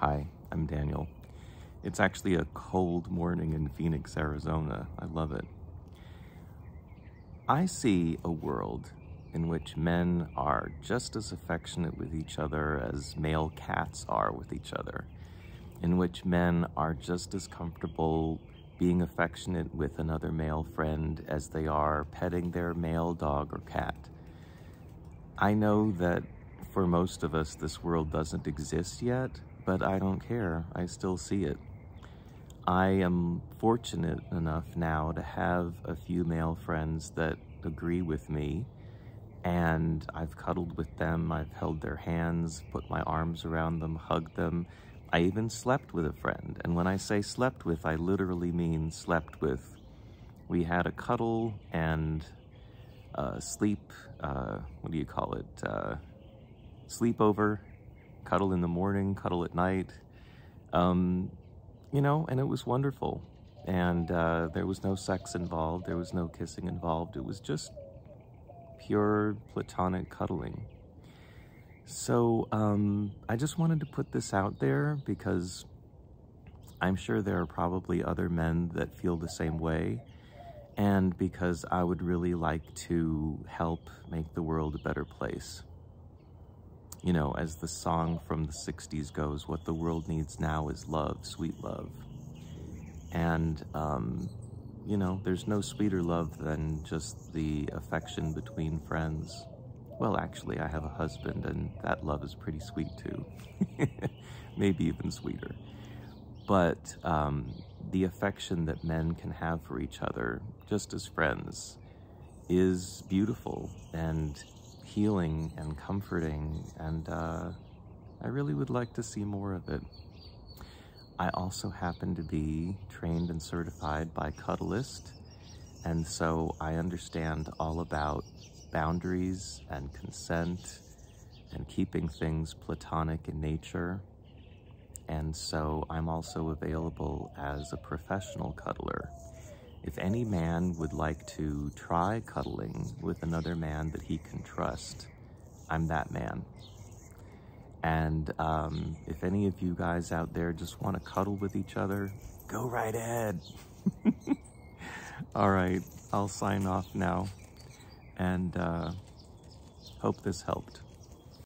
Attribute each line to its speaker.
Speaker 1: Hi, I'm Daniel. It's actually a cold morning in Phoenix, Arizona. I love it. I see a world in which men are just as affectionate with each other as male cats are with each other, in which men are just as comfortable being affectionate with another male friend as they are petting their male dog or cat. I know that for most of us, this world doesn't exist yet, but I don't care. I still see it. I am fortunate enough now to have a few male friends that agree with me, and I've cuddled with them, I've held their hands, put my arms around them, hugged them. I even slept with a friend, and when I say slept with, I literally mean slept with. We had a cuddle and uh, sleep, uh, what do you call it, uh, sleepover cuddle in the morning, cuddle at night. Um, you know, and it was wonderful. And uh, there was no sex involved, there was no kissing involved. It was just pure platonic cuddling. So um, I just wanted to put this out there because I'm sure there are probably other men that feel the same way. And because I would really like to help make the world a better place you know, as the song from the 60s goes, what the world needs now is love, sweet love. And, um, you know, there's no sweeter love than just the affection between friends. Well, actually, I have a husband, and that love is pretty sweet too. Maybe even sweeter. But um, the affection that men can have for each other, just as friends, is beautiful and healing and comforting, and uh, I really would like to see more of it. I also happen to be trained and certified by Cuddlist, and so I understand all about boundaries and consent and keeping things platonic in nature. And so I'm also available as a professional cuddler. If any man would like to try cuddling with another man that he can trust, I'm that man. And um, if any of you guys out there just want to cuddle with each other, go right ahead. All right, I'll sign off now and uh, hope this helped.